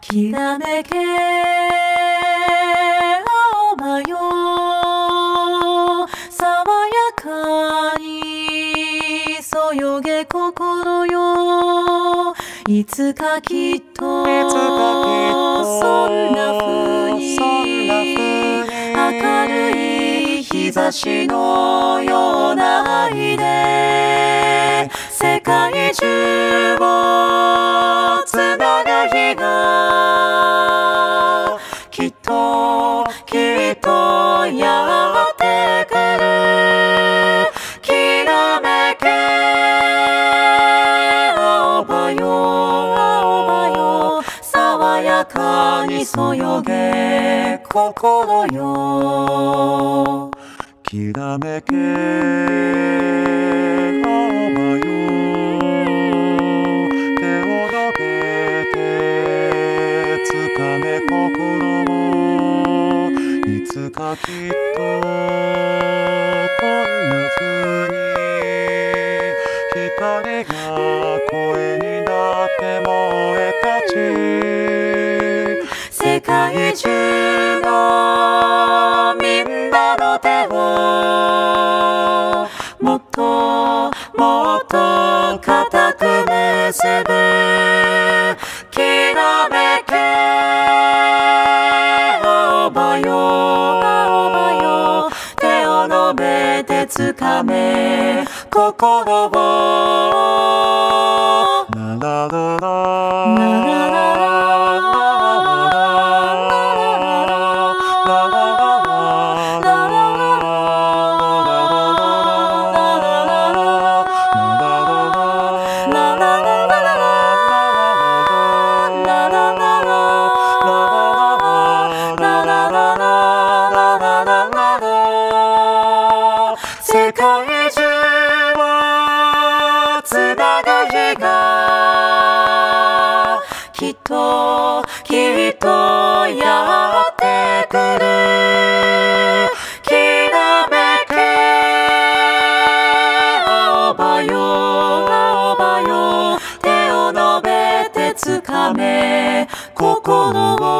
きらめけ青葉よ爽やかにそよげ心よいつかきっといつかきっとそんな風そんな風に明るい日差しのような愛で世界中をかにそよげ心よ。きらめけ青葉よ。手を伸べてつかめ心を。いつかきっとこんな風に光が声になって燃え立ち。もっともっと固く結ぶ。きらめけ。青葉よ青葉よ手を伸べてつかめ。心を。ラララララ体中をつなぐ日がきっときっとやってくるきらめけ青葉よ青葉よ手を伸べてつかめ心を